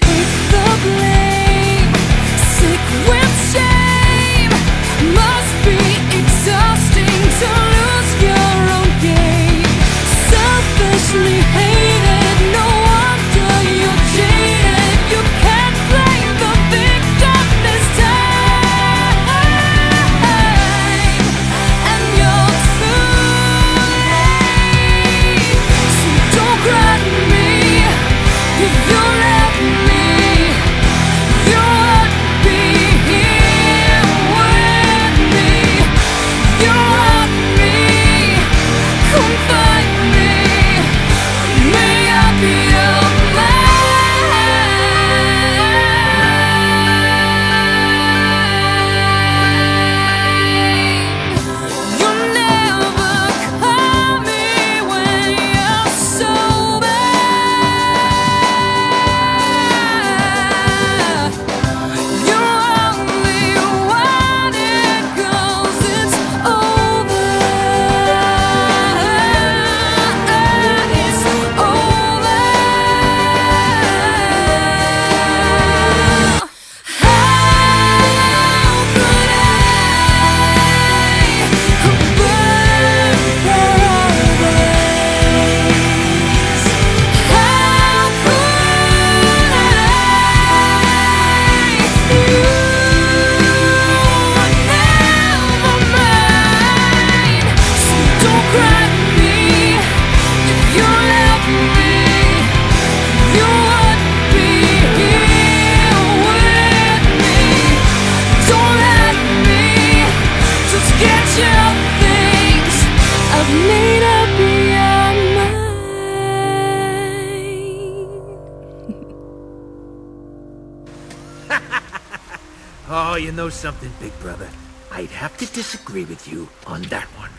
Take the blame. Sick women. Oh, you know something, big brother? I'd have to disagree with you on that one.